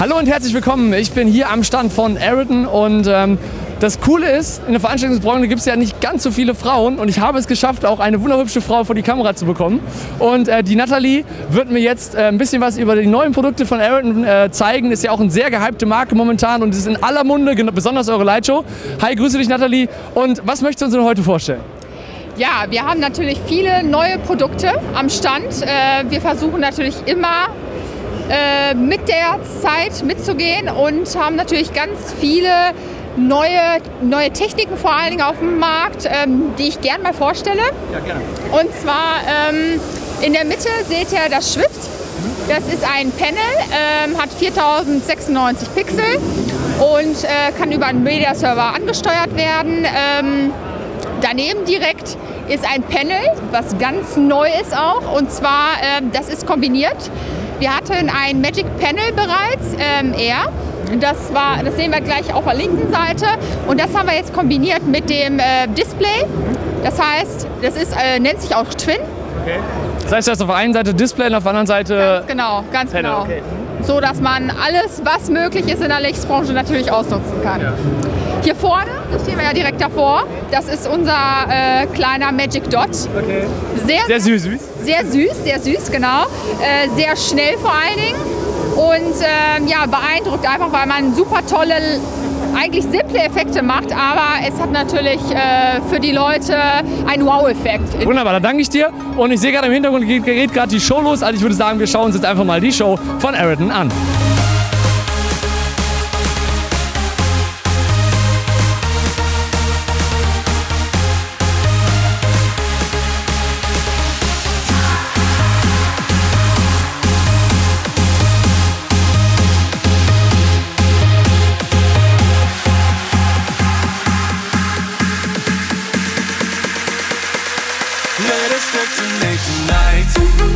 Hallo und herzlich willkommen. Ich bin hier am Stand von Ariton und ähm, das Coole ist, in der Veranstaltungsbranche gibt es ja nicht ganz so viele Frauen und ich habe es geschafft, auch eine wunderhübsche Frau vor die Kamera zu bekommen. Und äh, die Nathalie wird mir jetzt äh, ein bisschen was über die neuen Produkte von Ariton äh, zeigen. Ist ja auch eine sehr gehypte Marke momentan und ist in aller Munde, besonders eure Lightshow. Hi, grüße dich Nathalie. Und was möchtest du uns denn heute vorstellen? Ja, wir haben natürlich viele neue Produkte am Stand. Äh, wir versuchen natürlich immer äh, mit der Zeit mitzugehen und haben natürlich ganz viele neue, neue Techniken vor allen Dingen auf dem Markt, ähm, die ich gerne mal vorstelle. Ja, gerne. Und zwar ähm, in der Mitte seht ihr das Swift. Das ist ein Panel, ähm, hat 4096 Pixel und äh, kann über einen Media-Server angesteuert werden. Ähm, daneben direkt ist ein Panel, was ganz neu ist auch. Und zwar, ähm, das ist kombiniert. Wir hatten ein Magic Panel bereits, ähm, Air. Das, war, das sehen wir gleich auf der linken Seite. Und das haben wir jetzt kombiniert mit dem äh, Display. Das heißt, das ist, äh, nennt sich auch Twin. Okay. Das heißt, das ist auf der einen Seite Display und auf der anderen Seite. Ganz genau, ganz Panel. genau. Okay. So dass man alles, was möglich ist in der Lichtsbranche, natürlich ausnutzen kann. Ja. Hier vorne, da stehen wir ja direkt davor, das ist unser äh, kleiner Magic Dot. Okay. Sehr, sehr süß, süß. Sehr süß, sehr süß, genau. Äh, sehr schnell vor allen Dingen. Und äh, ja, beeindruckt einfach, weil man super tolle eigentlich simple Effekte macht, aber es hat natürlich äh, für die Leute einen Wow-Effekt. Wunderbar, dann danke ich dir. Und ich sehe gerade im Hintergrund geht, geht gerade die Show los. Also ich würde sagen, wir schauen uns jetzt einfach mal die Show von Ariton an. better stick to me tonight.